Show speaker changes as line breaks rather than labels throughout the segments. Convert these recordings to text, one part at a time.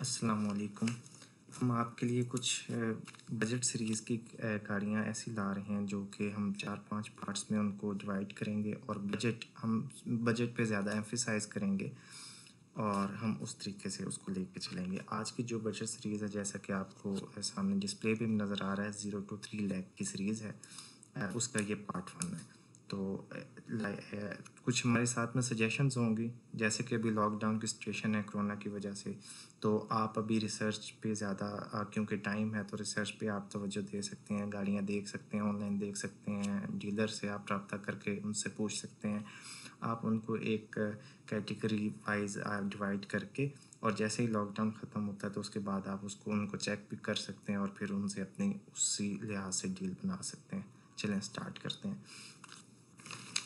असलकुम हम आपके लिए कुछ बजट सीरीज़ की गाड़ियाँ ऐसी ला रहे हैं जो कि हम चार पाँच पार्ट्स में उनको डिवाइड करेंगे और बजट हम बजट पे ज़्यादा एम्फिसाइज़ करेंगे और हम उस तरीके से उसको लेके चलेंगे। आज की जो बजट सीरीज़ है, जैसा कि आपको सामने डिस्प्ले पे नज़र आ रहा है ज़ीरो टू थ्री लैख की सीरीज़ है उसका ये पार्ट वन है। तो कुछ हमारे साथ में सजेशंस होंगी। जैसे कि अभी लॉकडाउन की सिचुएशन है कोरोना की वजह से। तो आप अभी रिसर्च पे ज़्यादा क्योंकि टाइम है तो रिसर्च पे आप तवज्जो दे सकते हैं, गाड़ियाँ देख सकते हैं ऑनलाइन देख सकते हैं डीलर से आप रब्ता करके उनसे पूछ सकते हैं। आप उनको एक कैटेगरी वाइज डिवाइड करके, और जैसे ही लॉकडाउन ख़त्म होता है तो उसके बाद आप उसको, उनको चेक भी कर सकते हैं, और फिर उनसे अपनी, उसी लिहाज से डील बना सकते हैं। चलें स्टार्ट करते हैं।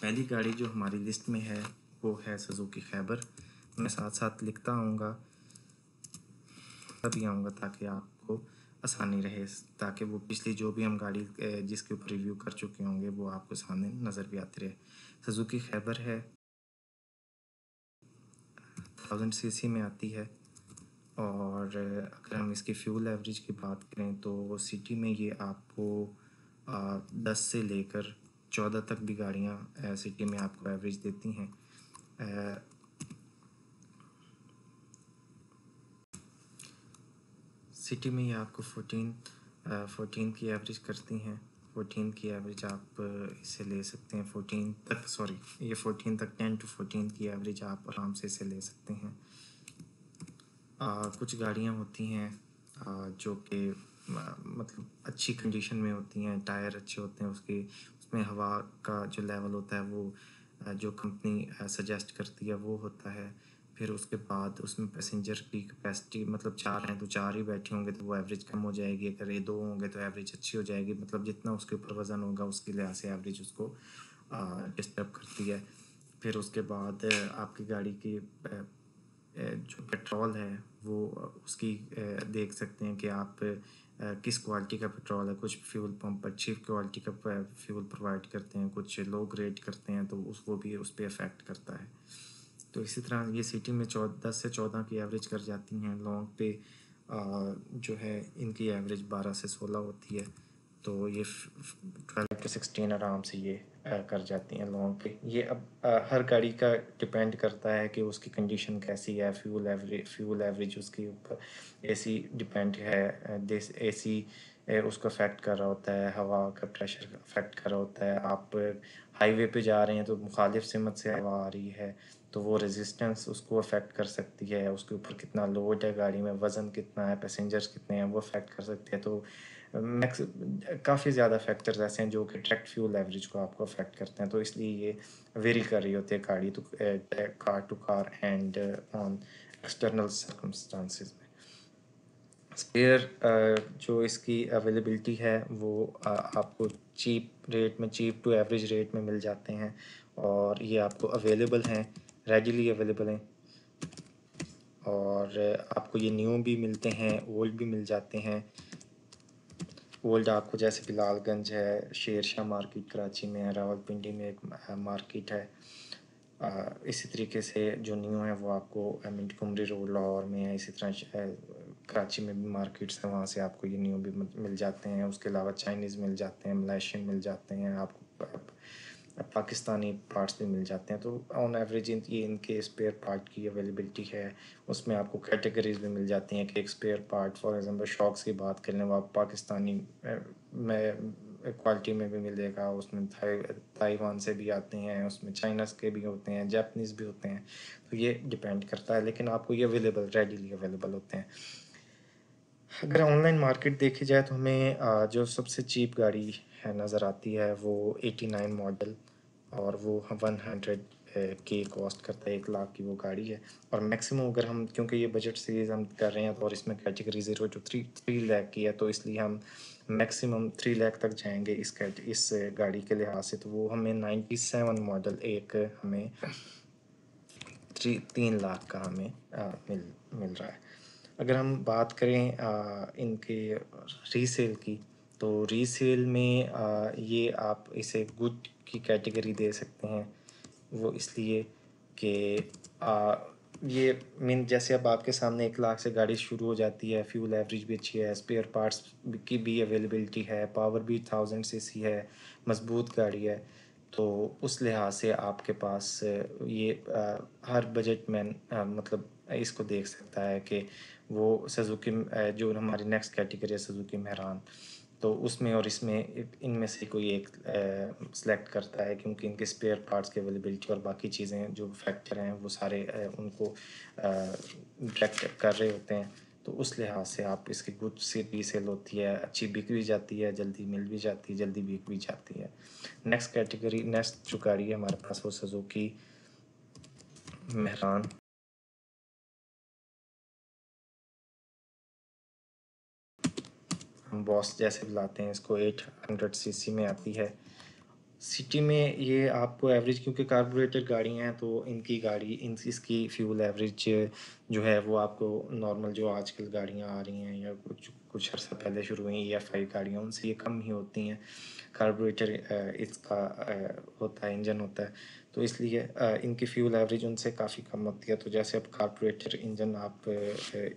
पहली गाड़ी जो हमारी लिस्ट में है, वो है सजुकी खैबर। मैं साथ साथ लिखता आऊँगा, तभी आऊँगा ताकि आपको आसानी रहे, ताकि वो पिछली जो भी हम गाड़ी जिसके ऊपर रिव्यू कर चुके होंगे, वो आपको सामने नज़र भी आती रहे। सजुकी खैबर है थाउज़ेंड सी में आती है और अगर हम इसकी फ्यूल एवरेज की बात करें तो सिटी में ये आपको दस से लेकर चौदह तक भी गाड़ियाँ सिटी में आपको एवरेज देती हैं। सिटी में ये आपको फोर्टीन फोर्टीन की एवरेज करती हैं। फोर्टीन की एवरेज आप इसे ले सकते हैं। फोर्टीन तक सॉरी ये फोर्टीन तक टेन टू फोर्टीन की एवरेज आप आराम से इसे ले सकते हैं। आ, कुछ गाड़ियाँ होती हैं जो कि मतलब अच्छी कंडीशन में होती हैं टायर अच्छे होते हैं उसके उसमें हवा का जो लेवल होता है वो जो कंपनी सजेस्ट करती है वो होता है। फिर उसके बाद उसमें पैसेंजर की कैपेसिटी मतलब चार हैं तो चार ही बैठे होंगे तो वो एवरेज कम हो जाएगी। अगर ये दो होंगे तो एवरेज अच्छी हो जाएगी। मतलब जितना उसके ऊपर वज़न होगा, उसके लिहाज से एवरेज उसको डिस्टर्ब करती है। फिर उसके बाद आपकी गाड़ी की जो पेट्रोल है, वो उसकी देख सकते हैं कि आप किस क्वालिटी का पेट्रोल है कुछ फ्यूल पंप अच्छी क्वालिटी का फ्यूल प्रोवाइड करते हैं कुछ लो ग्रेड करते हैं तो उस वो भी उस पर अफेक्ट करता है। तो इसी तरह ये सिटी में चौ दस से चौदह की एवरेज कर जाती हैं लॉन्ग पे आ, जो है इनकी एवरेज बारह से सोलह होती है। तो ये ट्वेल्व टू सिक्सटीन आराम से ये कर जाती हैं लोगों पे ये अब हर गाड़ी का डिपेंड करता है कि उसकी कंडीशन कैसी है, फ्यूल एवरेज फ्यूल एवरेज उसके ऊपर एसी डिपेंड है एसी उसको अफेक्ट कर रहा होता है, हवा का प्रेशर अफेक्ट कर रहा होता है। आप हाईवे पे जा रहे हैं तो मुखालिफ सिमत से हवा आ रही है तो वो रेजिस्टेंस उसको अफेक्ट कर सकती है। उसके ऊपर कितना लोड है गाड़ी में, वज़न कितना है पैसेंजर्स कितने हैं, वो अफेक्ट कर सकते हैं। तो काफ़ी ज़्यादा फैक्टर्स ऐसे हैं जो कि ट्रैक्ट फ्यूल एवरेज को आपको अफेक्ट करते हैं। तो इसलिए ये वेरी कर रही होती है गाड़ी to car to car and on external circumstances में। स्पेयर जो इसकी अवेलेबिलिटी है वो आपको चीप रेट में चीप टू एवरेज रेट में मिल जाते हैं और ये आपको अवेलेबल हैं रेडिली अवेलेबल हैं। और, आपको ये न्यू भी मिलते हैं ओल्ड भी मिल जाते हैं। ओल्ड आपको, जैसे कि लालगंज है शेर शाह मार्केट, कराची में है, रावलपिंडी में एक मार्केट है। इसी तरीके से जो न्यू है वो आपको मिंट कुमरी रोड, लाहौर में है, इसी तरह कराची में भी मार्केट्स हैं, वहाँ से आपको ये न्यू भी मिल जाते हैं। उसके अलावा चाइनीज़ मिल जाते हैं, मलेशियन मिल जाते हैं, आपको पाकिस्तानी पार्ट्स भी मिल जाते हैं। तो ऑन एवरेज इन, ये इनके स्पेयर पार्ट की अवेलेबिलिटी है। उसमें आपको कैटेगरीज भी मिल जाती हैं कि एक spare part for example shocks की बात कर लें, वो आप पाकिस्तानी में क्वालिटी में भी मिलेगा। उसमें ताइवान से भी आते हैं, उसमें चाइना के भी होते हैं जापनीज़ भी होते हैं। तो ये डिपेंड करता है, लेकिन आपको ये अवेलेबल रेडीली अवेलेबल होते हैं। अगर ऑनलाइन मार्केट देखी जाए तो हमें जो सबसे चीप गाड़ी है, नज़र आती है, वो 89 मॉडल और वो वन हंड्रेड के कॉस्ट करता है एक लाख की वो गाड़ी है। और मैक्सिमम अगर हम क्योंकि ये बजट सीरीज़ हम कर रहे हैं तो और इसमें कैटेगरी ज़ीरो जो थ्री थ्री लैख की है तो इसलिए हम मैक्सिमम थ्री लैख तक जाएँगे इस इस गाड़ी के लिहाज से। तो वो हमें नाइन्टी सेवन मॉडल एक हमें थ्री तीन लाख का हमें आ, मिल मिल रहा है। अगर हम बात करें आ, इनके रीसेल की तो रीसेल में आ, ये आप इसे गुड की कैटेगरी दे सकते हैं। वो इसलिए कि ये मीन जैसे अब आपके सामने एक लाख से गाड़ी शुरू हो जाती है फ्यूल एवरेज भी अच्छी है स्पेयर पार्ट्स की भी अवेलेबिलिटी है पावर भी थाउज़ेंड से सी है मज़बूत गाड़ी है तो उस लिहाज से आपके पास ये आ, हर बजट मैन मतलब इसको देख सकता है कि वो सजुकी जो हमारी नेक्स्ट कैटेगरी है सजुकी मेहरान तो उसमें और इसमें इनमें से कोई एक सेलेक्ट करता है क्योंकि इनके स्पेयर पार्ट्स की अवेलेबिलिटी और बाकी चीज़ें जो फैक्टर हैं वो सारे आ, उनको डायरेक्ट कर रहे होते हैं। तो उस लिहाज से आप इसकी गुड से भी सेल होती है अच्छी बिक भी जाती है जल्दी मिल भी जाती है जल्दी बिक भी जाती है। नेक्स्ट कैटेगरी नेक्स्ट जो गाड़ी है हमारे पास वो सजूकी मेहरान हम बॉस जैसे बुलाते हैं, इसको एट 800 सीसी में आती है। सिटी में ये आपको एवरेज क्योंकि कार्बोरेटर गाड़ियाँ हैं तो इनकी गाड़ी, इन, इसकी फ्यूल एवरेज जो है, वो आपको नॉर्मल जो आजकल गाड़ियाँ आ रही हैं, या कुछ कुछ अर्सा पहले शुरू हुई एफ़ आई गाड़ियाँ, उनसे ये कम ही होती हैं। कार्बोरेटर इसका होता है इंजन होता है। तो इसलिए इनकी फ्यूल एवरेज उनसे काफ़ी कम होती है। तो जैसे अब कार्बोरेटर इंजन आप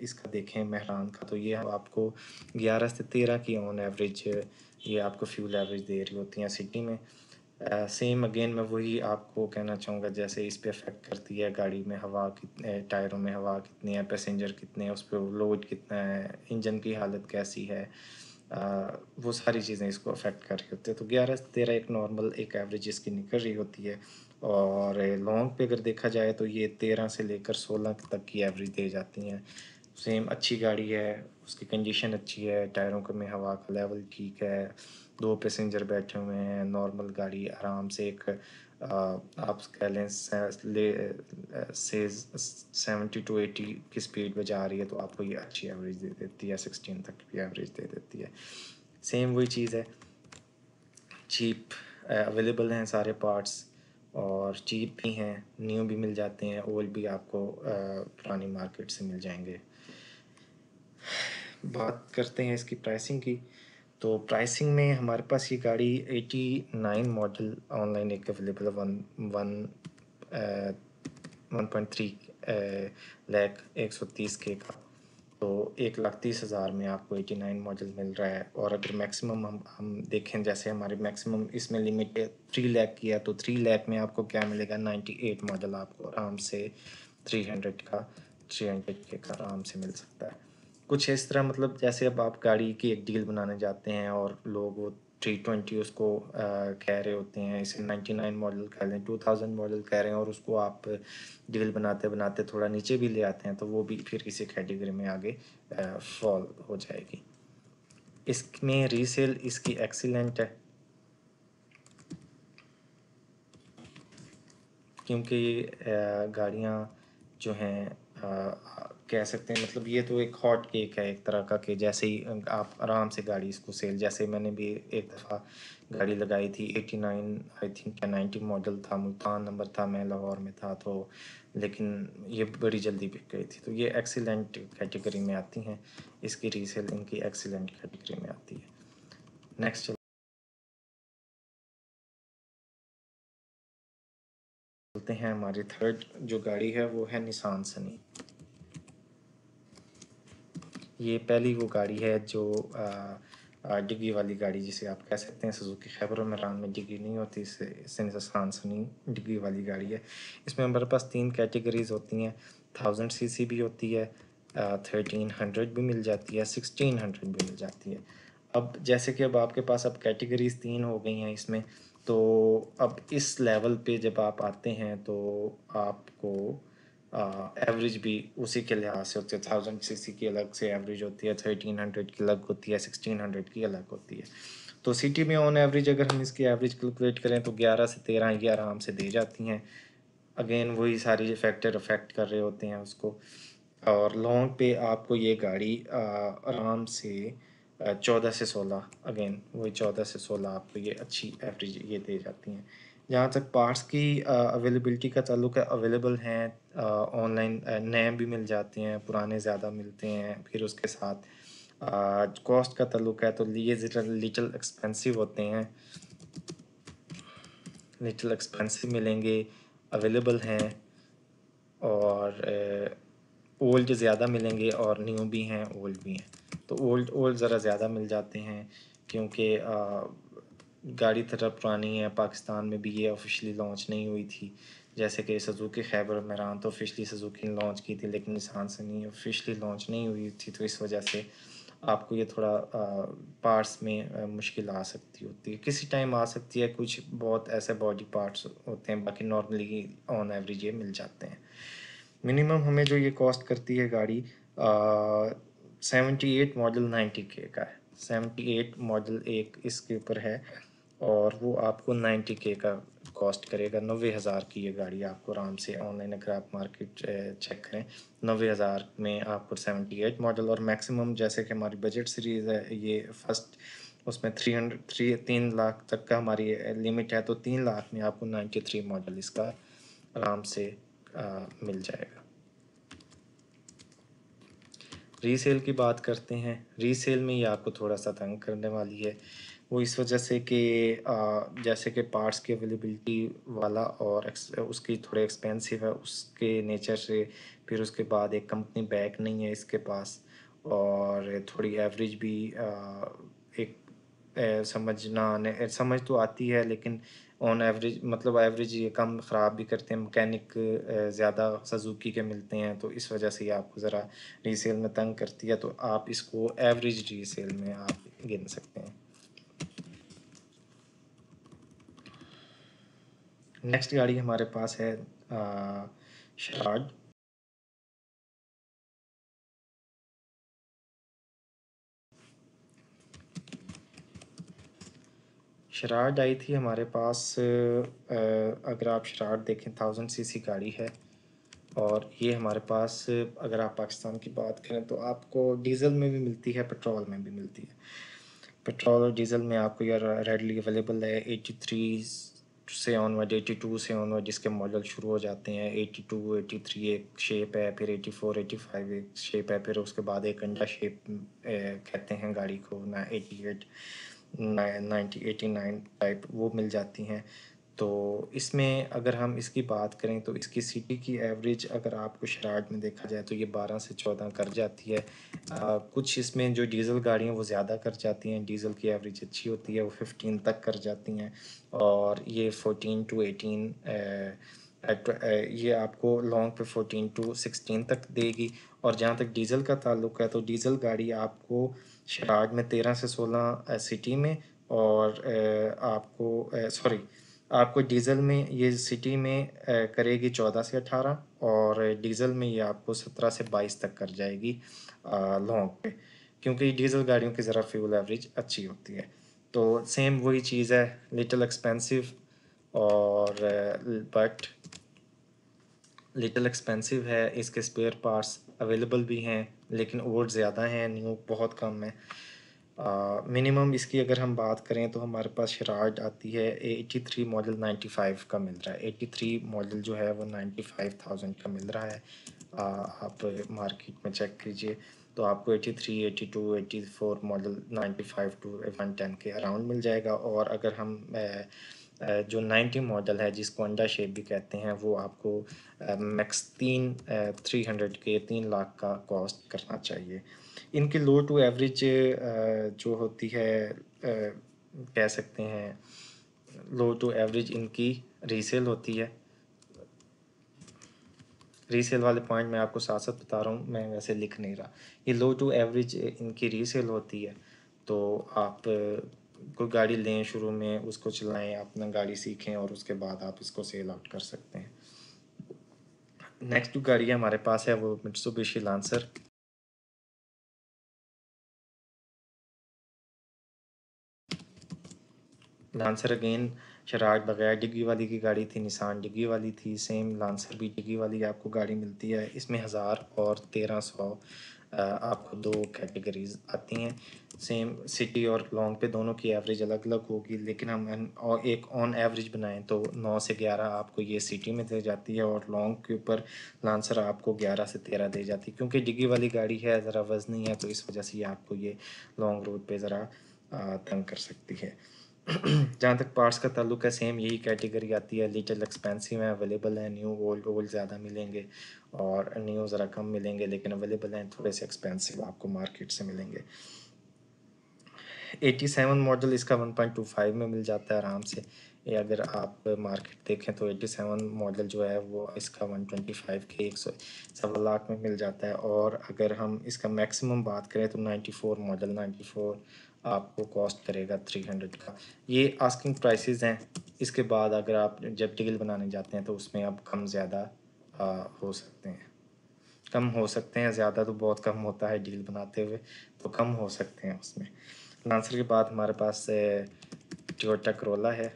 इसका देखें महरान का तो ये आपको ग्यारह से तेरह की ऑन एवरेज ये आपको फ्यूल एवरेज दे रही होती हैं सिटी में। सेम अगेन मैं वही आपको कहना चाहूँगा जैसे इस पे अफेक्ट करती है गाड़ी में हवा कितने टायरों में हवा कितनी है पैसेंजर कितने हैं उस पर लोड कितना है इंजन की हालत कैसी है आ, वो सारी चीज़ें इसको अफेक्ट कर रही होती है। तो ग्यारह तेरह एक नॉर्मल एक एवरेज इसकी निकल रही होती है। और लॉन्ग पे अगर देखा जाए तो ये तेरह से लेकर सोलह तक की एवरेज दे जाती हैं। सेम अच्छी गाड़ी है, उसकी कंडीशन अच्छी है टायरों के में हवा का लेवल ठीक है, दो पैसेंजर बैठे हुए हैं नॉर्मल गाड़ी आराम से एक आप कह लें से सेवेंटी टू एटी की स्पीड पे जा रही है तो आपको ये अच्छी एवरेज दे देती है सिक्सटीन तक की एवरेज दे देती है। सेम वही चीज़ है चीप अवेलेबल हैं सारे पार्ट्स और चीप भी हैं, न्यू भी मिल जाते हैं, ओल्ड भी आपको पुरानी मार्केट से मिल जाएँगे। बात करते हैं इसकी प्राइसिंग की। तो प्राइसिंग में हमारे पास ये गाड़ी एटी नाइन मॉडल ऑनलाइन एक available one one one point three lakh एक सौ तीस के का। तो एक लाख तीस हज़ार में आपको एटी नाइन मॉडल मिल रहा है। और अगर मैक्सिमम हम हम देखें, जैसे हमारे मैक्सिमम इसमें लिमिट थ्री लैख की है तो थ्री लैख में आपको क्या मिलेगा? नाइन्टी एट मॉडल आपको आराम से थ्री हंड्रेड का थ्री हंड्रेड के का आराम से मिल सकता है। कुछ इस तरह मतलब जैसे अब आप गाड़ी की एक डील बनाने जाते हैं और लोग वो थ्री ट्वेंटी उसको आ, कह रहे होते हैं इसे नाइन्टी नाइन मॉडल कह लें टू थाउज़ेंड मॉडल कह रहे हैं और उसको आप डील बनाते बनाते थोड़ा नीचे भी ले आते हैं तो वो भी फिर किसी कैटेगरी में आगे फॉल हो जाएगी। इसमें रीसेल इसकी एक्सीलेंट है। क्योंकि गाड़ियाँ जो हैं कह सकते हैं मतलब ये तो एक हॉट केक है एक तरह का कि जैसे ही आप आराम से गाड़ी इसको सेल जैसे मैंने भी एक दफ़ा गाड़ी लगाई थी एटी नाइन आई थिंक या नाइन्टी मॉडल था, मुल्तान नंबर था, मैं लाहौर में था तो लेकिन ये बड़ी जल्दी बिक गई थी। तो ये एक्सीलेंट कैटेगरी में आती हैं, इसकी रीसेल इनकी एक्सीलेंट कैटेगरी में आती है। नेक्स्ट चलते हैं, हमारी थर्ड जो गाड़ी है, वो है निशान सनी ये पहली वो गाड़ी है जो डिग्गी वाली गाड़ी, जिसे आप कह सकते हैं सुजुकी खैबर मरान में डिग्गी नहीं होती इससे इससे निशान सनी डिग्गी वाली गाड़ी है। इसमें हमारे पास तीन कैटेगरीज होती हैं। थाउज़ेंड सी भी होती है थर्टीन हंड्रेड भी मिल जाती है सिक्सटीन हंड्रेड भी मिल जाती है। अब जैसे कि अब आपके पास अब कैटेगरीज तीन हो गई हैं इसमें तो अब इस लेवल पे जब आप आते हैं तो आपको एवरेज भी उसी के लिहाज से होती है। थाउज़ेंड सी की अलग से एवरेज होती है थर्टीन हंड्रेड की अलग होती है सिक्सटीन हंड्रेड की अलग होती है। तो सिटी में ऑन एवरेज अगर हम इसकी एवरेज कैलकुलेट करें तो ग्यारह से तेरह ये आराम से दे जाती हैं। अगेन वही सारी फैक्टर अफेक्ट कर रहे होते हैं उसको। और लॉन्ग पे आपको ये गाड़ी आराम से चौदह से सोलह अगेन वही चौदह से सोलह आपको ये अच्छी एवरेज ये दे जाती हैं। जहाँ तक पार्ट्स की अवेलेबिलिटी का ताल्लुक है अवेलेबल हैं ऑनलाइन नए भी मिल जाते हैं, पुराने ज़्यादा मिलते हैं, फिर उसके साथ कॉस्ट का ताल्लुक है तो ये लिटल एक्सपेंसिव होते हैं। लिटल एक्सपेंसिव मिलेंगे अवेलेबल हैं, और ओल्ड ज़्यादा मिलेंगे और न्यू भी हैं ओल्ड भी हैं। तो ओल्ड ओल्ड ज़रा ज़्यादा मिल जाते हैं क्योंकि गाड़ी थोड़ा पुरानी है, पाकिस्तान में भी ये ऑफिशियली लॉन्च नहीं हुई थी। जैसे कि सजुकी खैबर मेरान तो ऑफिशली सजुकी ने लॉन्च की थी, लेकिन निशान से नहीं ऑफिशली लॉन्च नहीं हुई थी तो इस वजह से आपको ये थोड़ा पार्ट्स में मुश्किल आ सकती होती है। किसी टाइम आ सकती है, कुछ बहुत ऐसे बॉडी पार्ट्स होते हैं, बाकी नॉर्मली ऑन एवरेज ये मिल जाते हैं। मिनिमम हमें जो ये कॉस्ट करती है गाड़ी सेवेंटी एट मॉडल नाइन्टी के का है। सेवेंटी एट मॉडल एक इसके ऊपर है और वो आपको नाइन्टी के का कॉस्ट करेगा। नबे हज़ार की ये गाड़ी आपको आराम से ऑनलाइन अगर आप मार्केट चेक करें नबे हज़ार में आपको सेवेंटी एट मॉडल और मैक्सिमम जैसे कि हमारी बजट सीरीज़ है ये फ़र्स्ट उसमें थ्री हंड्रेड थ्री तीन लाख तक का हमारी लिमिट है तो तीन लाख में आपको नाइन्टी थ्री मॉडल इसका आराम से आ, मिल जाएगा। रीसेल की बात करते हैं। रीसेल में ये आपको थोड़ा सा तंग करने वाली है। वो इस वजह से कि जैसे कि पार्ट्स की अवेलेबिलिटी वाला और उसकी थोड़े एक्सपेंसिव है, उसके नेचर से फिर उसके बाद एक कंपनी बैक नहीं है इसके पास। और थोड़ी एवरेज भी एक समझना समझ तो आती है, लेकिन ऑन एवरेज मतलब एवरेज ये कम ख़राब भी करते हैं मकैनिक ज़्यादा सजुकी के मिलते हैं तो इस वजह से ये आपको ज़रा रीसेल में तंग करती है तो आप इसको एवरेज रीसेल में आप गिन सकते हैं। नेक्स्ट गाड़ी हमारे पास है शराड शराड आई थी हमारे पास अगर आप शराड देखें थाउज़ेंड सीसी गाड़ी है। और ये हमारे पास, अगर आप पाकिस्तान की बात करें तो आपको डीज़ल में भी मिलती है, पेट्रोल में भी मिलती है। पेट्रोल और डीज़ल में आपको यार रेडली अवेलेबल है। एटी थ्री से ऑनवर्ड एटी टू से ऑनवर्ड जिसके मॉडल शुरू हो जाते हैं। एटी टू एटी थ्री एक शेप है, फिर एटी फोर एटी फाइव एक शेप है, फिर उसके बाद एक अंडा शेप कहते हैं गाड़ी को, ना eighty eight ninety eighty nine type वो मिल जाती हैं। तो इसमें अगर हम इसकी बात करें तो इसकी सिटी की एवरेज अगर आपको शराट में देखा जाए तो ये बारह से चौदह कर जाती है। आ, कुछ इसमें जो डीज़ल गाड़ियाँ वो ज़्यादा कर जाती हैं। डीज़ल की एवरेज अच्छी होती है वो फिफ्टीन तक कर जाती हैं। और ये फोर्टीन टू एटीन ये आपको लॉन्ग पे फोर्टीन टू सिक्सटीन तक देगी। और जहाँ तक डीज़ल का ताल्लुक है तो डीज़ल गाड़ी आपको शराट में तेरह से सोलह सिटी में और आपको सॉरी आपको डीज़ल में ये सिटी में करेगी चौदह से अठारह और डीज़ल में ये आपको सत्रह से बाईस तक कर जाएगी लॉन्ग पे। क्योंकि डीज़ल गाड़ियों की ज़रा फ्यूल एवरेज अच्छी होती है। तो सेम वही चीज़ है लिटिल एक्सपेंसिव और बट लिटिल एक्सपेंसिव है इसके स्पेयर पार्ट्स अवेलेबल भी हैं लेकिन ओल्ड ज़्यादा हैं न्यू बहुत कम है। मिनिमम इसकी अगर हम बात करें तो हमारे पास शराड आती है eighty three model ninety five का मिल रहा है। एटी थ्री मॉडल जो है वो नाइन्टी फाइव थाउज़ेंड का मिल रहा है। आ, आप मार्केट में चेक कीजिए तो आपको eighty three eighty two eighty four model ninety five to one ten के अराउंड मिल जाएगा। और अगर हम जो नाइन्टी मॉडल है, जिसको अंडा शेप भी कहते हैं, वो आपको मैक्स तीन थ्री हंड्रेड के तीन लाख का कॉस्ट करना चाहिए। इनकी लो टू एवरेज जो होती है कह सकते हैं, लो टू एवरेज इनकी रीसेल होती है। रीसेल वाले पॉइंट मैं आपको साथ साथ बता रहा हूँ, मैं वैसे लिख नहीं रहा। ये लो टू एवरेज इनकी रीसेल होती है तो आप कोई गाड़ी लें शुरू में, उसको चलाएँ, अपना गाड़ी सीखें और उसके बाद आप इसको सेल आउट कर सकते हैं। नेक्स्ट जो गाड़ी हमारे पास है वो मिट्सुबिशी लांसर लांसर अगेन शराट बगैर डिग्गी वाली की गाड़ी थी निशान डिग्गी वाली थी सेम लांसर भी डिग्गी वाली आपको गाड़ी मिलती है। इसमें हज़ार और तेरह सौ आपको दो कैटेगरीज आती हैं। सेम सिटी और लॉन्ग पे दोनों की एवरेज अलग अलग होगी, लेकिन हम एक ऑन एवरेज बनाएँ तो नौ से ग्यारह आपको ये सिटी में दे जाती है और लॉन्ग के ऊपर लांसर आपको ग्यारह से तेरह दे जाती है। क्योंकि डिग्गी वाली गाड़ी है, ज़रा वजनी है तो इस वजह से ये आपको ये लॉन्ग रूट पर ज़रा तंग कर सकती है। जहाँ तक पार्ट्स का ताल्लुक है सेम यही कैटेगरी आती है। लिटल एक्सपेंसिव है अवेलेबल है न्यू ओल्ड ओल्ड ज़्यादा मिलेंगे और न्यू ज़रा कम मिलेंगे, लेकिन अवेलेबल हैं, थोड़े से एक्सपेंसिव आपको मार्केट से मिलेंगे। 87 मॉडल इसका 1.25 में मिल जाता है आराम से। ये अगर आप मार्केट देखें तो 87 मॉडल जो है, वो इसका 125 के एक सौ सवा लाख में मिल जाता है। और अगर हम इसका मैक्सिमम बात करें तो 94 मॉडल 94 आपको कॉस्ट करेगा 300 का। ये आस्किंग प्राइसेस हैं। इसके बाद अगर आप जब डील बनाने जाते हैं तो उसमें आप कम ज़्यादा हो सकते हैं। कम हो सकते हैं, ज़्यादा तो बहुत कम होता है डील बनाते हुए तो कम हो सकते हैं उसमें। लांसर के बाद हमारे पास टोयोटा करोला है।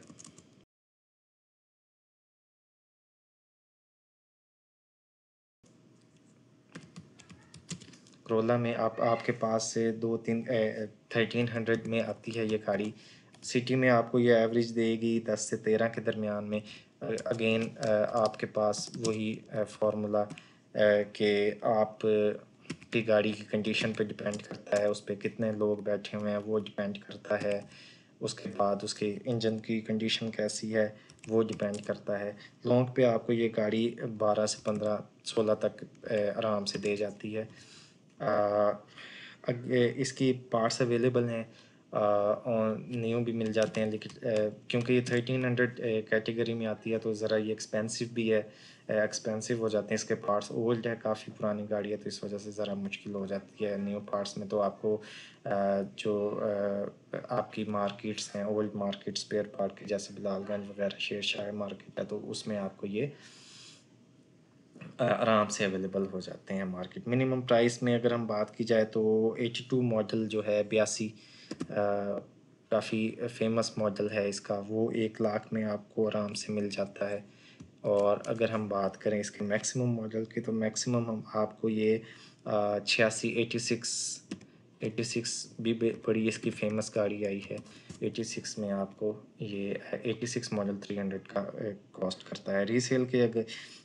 करोला में आप, आपके पास से दो तीन थर्टीन हंड्रेड में आती है ये गाड़ी। सिटी में आपको ये एवरेज देगी दस से तेरह के दरमियान में। अगेन आपके पास वही फार्मूला कि आप की गाड़ी की कंडीशन पे डिपेंड करता है, उस पर कितने लोग बैठे हुए हैं, वो डिपेंड करता है। उसके बाद उसके इंजन की कंडीशन कैसी है, वो डिपेंड करता है। लॉन्ग पे आपको ये गाड़ी बारह से पंद्रह, सोलह तक आराम से दे जाती है। इसकी पार्ट्स अवेलेबल हैं और न्यू भी मिल जाते हैं, लेकिन क्योंकि ये थर्टीन हंड्रेड कैटेगरी में आती है तो ज़रा ये एक्सपेंसिव भी है एक्सपेंसिव हो जाते हैं इसके पार्ट्स ओल्ड है, काफ़ी पुरानी गाड़ी है तो इस वजह से ज़रा मुश्किल हो जाती है न्यू पार्ट्स में तो आपको जो आपकी मार्केट्स हैं ओल्ड मार्केट स्पेयर पार्ट जैसे बिलालगंज वगैरह शेर शाह मार्केट है तो उसमें आपको ये आराम से अवेलेबल हो जाते हैं मार्केट मिनिमम प्राइस में अगर हम बात की जाए तो एटी टू मॉडल जो है बयासी काफ़ी फ़ेमस मॉडल है इसका। वो एक लाख में आपको आराम से मिल जाता है। और अगर हम बात करें इसके मैक्सिमम मॉडल की तो मैक्सिमम हम आपको ये छियासी एटी सिक्स एटी सिक्स भी बड़ी इसकी फ़ेमस गाड़ी आई है। एटी सिक्स में आपको ये eighty six model three hundred का कॉस्ट करता है। रीसेल के अगर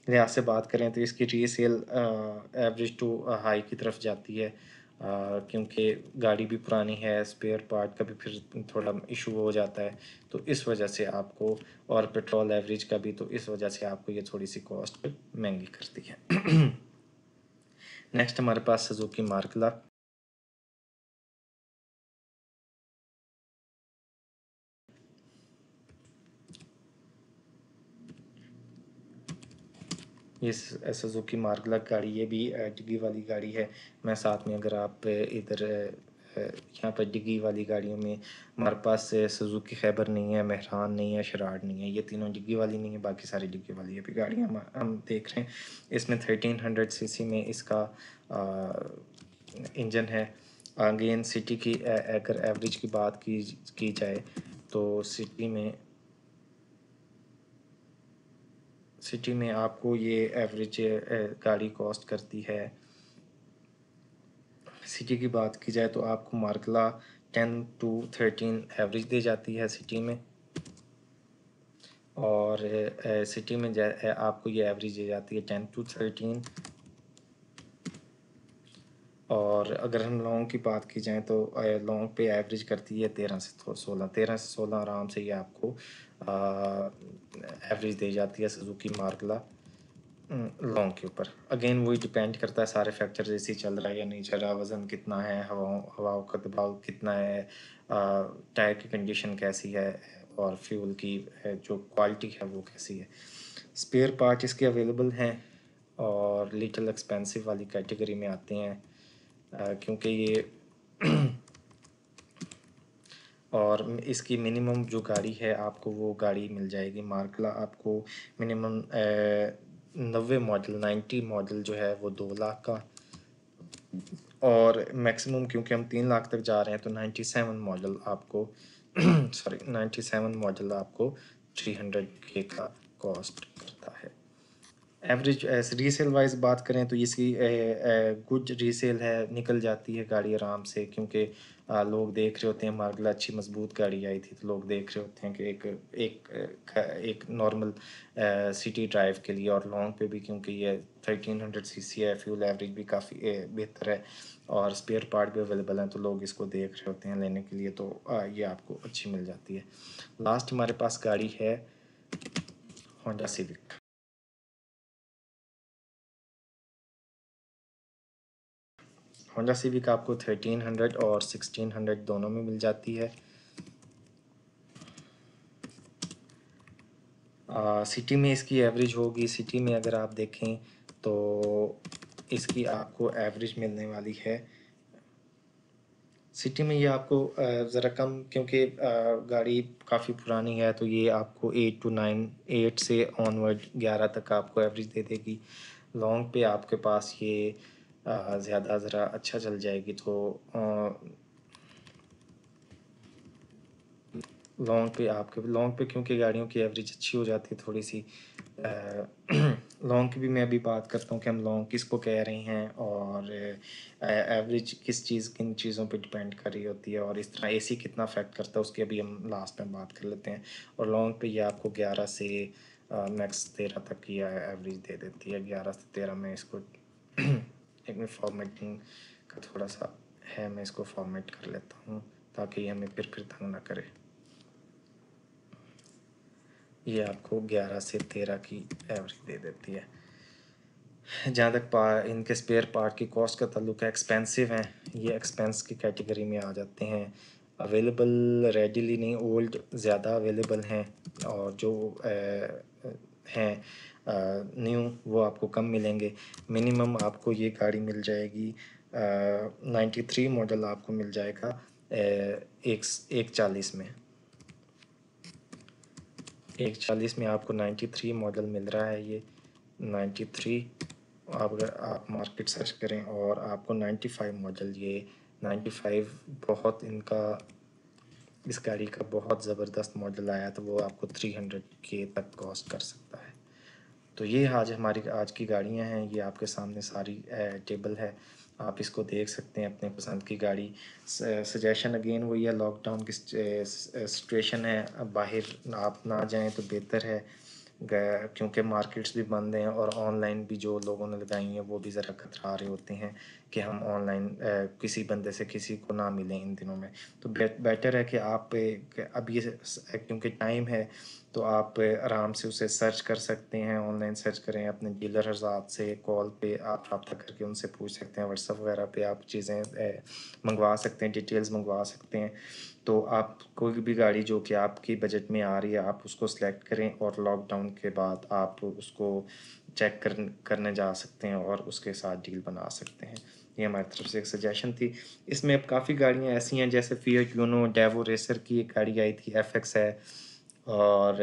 लिहाज से बात करें तो इसकी रीसेल एवरेज टू हाई की तरफ़ जाती है। क्योंकि गाड़ी भी पुरानी है स्पेयर पार्ट का भी फिर थोड़ा इशू हो जाता है तो इस वजह से आपको, और पेट्रोल एवरेज का भी तो इस वजह से आपको ये थोड़ी सी कॉस्ट महँगी करती है। नेक्स्ट हमारे पास सजुकी मार्कला ये सुजुकी मार्गला गाड़ी ये भी डिग्गी वाली गाड़ी है। मैं साथ में अगर आप इधर यहाँ पर डिग्गी वाली गाड़ियों में हमारे पास सुजुकी खैबर नहीं है मेहरान नहीं है शराड नहीं है ये तीनों डिग्गी वाली नहीं है बाकी सारी डिग्गी वाली ये भी गाड़ियाँ हम, हम देख रहे हैं। इसमें थर्टीन हंड्रेड सी में इसका इंजन है। अगेन सिटी की अगर एवरेज की बात की की जाए तो सिटी में सिटी में आपको ये एवरेज गाड़ी कॉस्ट करती है। सिटी की बात की जाए तो आपको मार्कला टेन टू थर्टीन एवरेज दी जाती है सिटी में। और सिटी में आपको ये एवरेज दी जाती है टेन टू थर्टीन। और अगर हम लॉन्ग की बात की जाए तो लॉन्ग पे एवरेज करती है तेरह से, सोलह, तेरह से सोलह आराम से ये आपको एवरेज दे जाती है सुजुकी मार्गला लॉन्ग के ऊपर। अगेन वही डिपेंड करता है सारे फैक्टर जैसे चल रहा है या नहीं चल रहा, वज़न कितना है, हवाओं हवाओं का दबाव कितना है टायर की कंडीशन कैसी है, और फ्यूल की जो क्वालिटी है, वो कैसी है। स्पेयर पार्ट इसके अवेलेबल हैं, और लिटल एक्सपेंसिव वाली कैटेगरी में आते हैं क्योंकि ये और इसकी मिनिमम जो गाड़ी है, आपको वो गाड़ी मिल जाएगी। मार्कला आपको मिनिमम नबे मॉडल नाइन्टी मॉडल जो है, वो दो लाख का। और मैक्सिमम क्योंकि हम तीन लाख तक जा रहे हैं तो नाइन्टी सेवन मॉडल आपको सॉरी नाइन्टी सेवन मॉडल आपको थ्री हंड्रेड के का कॉस्ट करता है। एवरेज रीसेल वाइज बात करें तो इसकी गुड रीसेल है, निकल जाती है गाड़ी आराम से क्योंकि लोग देख रहे होते हैं हमारे लिए अच्छी मज़बूत गाड़ी आई थी तो लोग देख रहे होते हैं कि एक एक एक नॉर्मल सिटी ड्राइव के लिए और लॉन्ग पे भी क्योंकि ये थर्टीन हंड्रेड सी सी है फ्यूल एवरेज भी काफ़ी बेहतर है और स्पेयर पार्ट भी अवेलेबल हैं तो लोग इसको देख रहे होते हैं लेने के लिए तो ये आपको अच्छी मिल जाती है। लास्ट हमारे पास गाड़ी है होंडा सिविक होंडा सिविक आपको थर्टीन हंड्रेड और सिक्सटीन हंड्रेड दोनों में मिल जाती है। आ, सिटी में इसकी एवरेज होगी। सिटी में अगर आप देखें तो इसकी आपको एवरेज मिलने वाली है। सिटी में ये आपको ज़रा कम क्योंकि गाड़ी काफ़ी पुरानी है तो ये आपको एट टू नाइन एट से ऑनवर्ड ग्यारह तक आपको एवरेज दे देगी। लॉन्ग पे आपके पास ये ज़्यादा ज़रा अच्छा चल जाएगी तो लॉन्ग पे आपके लॉन्ग पे क्योंकि गाड़ियों की एवरेज अच्छी हो जाती है थोड़ी सी लॉन्ग की भी मैं अभी बात करता हूँ कि हम लॉन्ग किसको कह रहे हैं और एवरेज किस चीज़, किन चीज़ों पे डिपेंड कर रही होती है और इस तरह एसी कितना अफेक्ट करता है उसकी अभी हम लास्ट में बात कर लेते हैं और लॉन्ग पे ये आपको ग्यारह से मैक्स तेरह तक की एवरेज दे देती है। ग्यारह से तेरह में इसको एक में फॉर्मेटिंग का थोड़ा सा है, मैं इसको फॉर्मेट कर लेता हूँ ताकि ये हमें फिर फिर तंग ना करे। ये आपको 11 से 13 की एवरेज दे देती है। जहाँ तक पा, इनके स्पेयर पार्ट की कॉस्ट का तल्लुक है एक्सपेंसिव हैं। ये एक्सपेंस की कैटेगरी में आ जाते हैं। अवेलेबल रेडीली नहीं ओल्ड ज़्यादा अवेलेबल हैं। और जो हैं न्यू, वो आपको कम मिलेंगे। मिनिमम आपको ये गाड़ी मिल जाएगी नाइन्टी थ्री मॉडल आपको मिल जाएगा एक एक चालीस में। एक चालीस में आपको नाइन्टी थ्री मॉडल मिल रहा है ये। नाइन्टी थ्री, आप अगर, आप मार्केट सर्च करें और आपको नाइन्टी फाइव मॉडल ये नाइन्टी फाइव बहुत इनका, इस गाड़ी का बहुत ज़बरदस्त मॉडल आया तो वो आपको थ्री हंड्रेड के तक कॉस्ट कर सकता है। तो ये आज हमारी, आज की गाड़ियाँ हैं, ये आपके सामने सारी टेबल है। आप इसको देख सकते हैं अपने पसंद की गाड़ी। सजेशन अगेन वही है लॉकडाउन की सिचुएशन है। बाहर आप ना जाएँ तो बेहतर है। क्योंकि मार्केट्स भी बंद हैं और ऑनलाइन भी जो लोगों ने लगाई हैं, वो भी ज़रा खतरा रहे होते हैं कि हम ऑनलाइन किसी बंदे से किसी को ना मिलें इन दिनों में। तो बेटर है कि आप अब ये, क्योंकि टाइम है तो आप आराम से उसे सर्च कर सकते हैं ऑनलाइन सर्च करें, अपने डीलर हजात से कॉल पे आप रब्ता करके उनसे पूछ सकते हैं व्हाट्सअप वगैरह पे आप चीज़ें मंगवा सकते हैं डिटेल्स मंगवा सकते हैं। तो आप कोई भी गाड़ी जो कि आपकी बजट में आ रही है, आप उसको सिलेक्ट करें और लॉकडाउन के बाद आप उसको चेक कर, करने जा सकते हैं और उसके साथ डील बना सकते हैं। ये हमारी तरफ़ से एक सजेशन थी। इसमें अब काफ़ी गाड़ियाँ ऐसी हैं, जैसे फियट यूनो डेवो रेसर की एक गाड़ी आई थी एफ़ एक्स है। और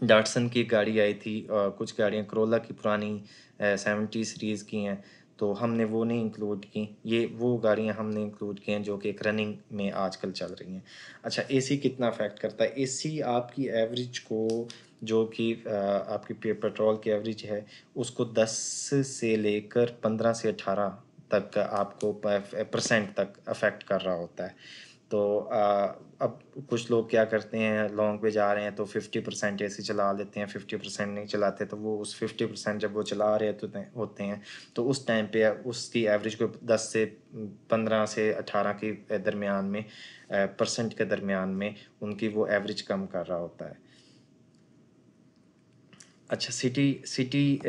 डाटसन की गाड़ी आई थी और कुछ गाड़ियाँ करोला की पुरानी सेवेंटी सीरीज़ की हैं तो हमने वो नहीं इंक्लूड की। ये, वो गाड़ियाँ हमने इंक्लूड की हैं जो कि एक रनिंग में आजकल चल रही हैं। अच्छा एसी कितना अफेक्ट करता है? एसी आपकी एवरेज को, जो कि आपकी पेट्रोल की एवरेज है, उसको 10 से लेकर 15 से 18 तक आपको परसेंट तक अफेक्ट कर रहा होता है। तो अब कुछ लोग क्या करते हैं लॉन्ग पे जा रहे हैं तो फिफ्टी परसेंट ए चला लेते हैं फिफ्टी परसेंट नहीं चलाते तो वो उस फिफ्टी परसेंट जब वो चला रहे तो होते हैं तो उस टाइम पे उसकी एवरेज को दस से पंद्रह से अठारह के दरमियान में परसेंट के दरमियान में उनकी वो एवरेज कम कर रहा होता है। अच्छा सिटी सिटी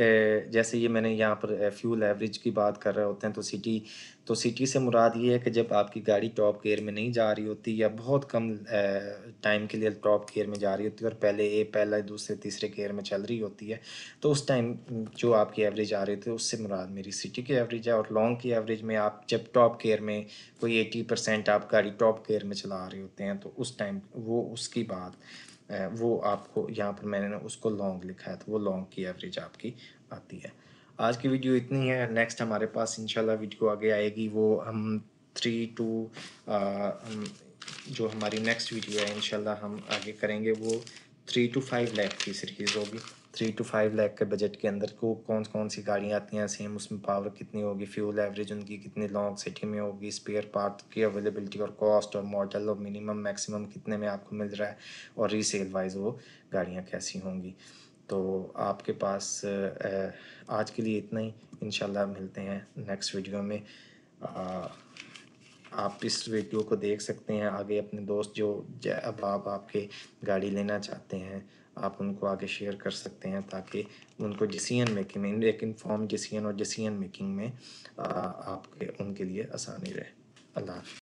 जैसे ये मैंने यहाँ पर फ्यूल एवरेज की बात कर रहे होते हैं तो सिटी तो सिटी से मुराद ये है कि जब आपकी गाड़ी टॉप गेयर में नहीं जा रही होती या बहुत कम टाइम के लिए टॉप गेयर में जा रही होती है और पहले ए पहला, दूसरे, तीसरे गेयर में चल रही होती है तो उस टाइम जो आपकी एवरेज आ रही थी उससे मुराद मेरी सिटी की एवरेज है और लॉन्ग की एवरेज में आप जब टॉप गेयर में कोई एटी परसेंट आप गाड़ी टॉप गेयर में चला रहे होते हैं तो उस टाइम वो उसकी बात। वो आपको, यहाँ पर मैंने उसको लॉन्ग लिखा है तो वो लॉन्ग की एवरेज आपकी आती है। आज की वीडियो इतनी है नेक्स्ट हमारे पास इंशाल्लाह वीडियो आगे आएगी, वो हम थ्री टू जो हमारी नेक्स्ट वीडियो है, इंशाल्लाह हम आगे करेंगे, वो थ्री टू फाइव लैख की सीरीज़ होगी। थ्री टू फाइव लाख के बजट के अंदर को कौन कौन सी गाड़ियाँ आती हैं सेम उसमें पावर कितनी होगी फ्यूल एवरेज उनकी कितनी लॉन्ग सिटी में होगी स्पेयर पार्ट की अवेलेबिलिटी और कॉस्ट और मॉडल और मिनिमम मैक्सिमम कितने में आपको मिल रहा है और रीसेल वाइज वो गाड़ियाँ कैसी होंगी। तो आपके पास आज के लिए इतना ही। इन मिलते हैं नेक्स्ट वीडियो में। आप इस वीडियो को देख सकते हैं। आगे अपने दोस्त जो, अब आप आपके गाड़ी लेना चाहते हैं आप उनको आगे शेयर कर सकते हैं ताकि उनको डिसीज़न मेकिंग में, एक इन्फॉर्म डिसीज़न और डिसीज़न मेकिंग में आपके, उनके लिए आसानी रहे। अल्लाह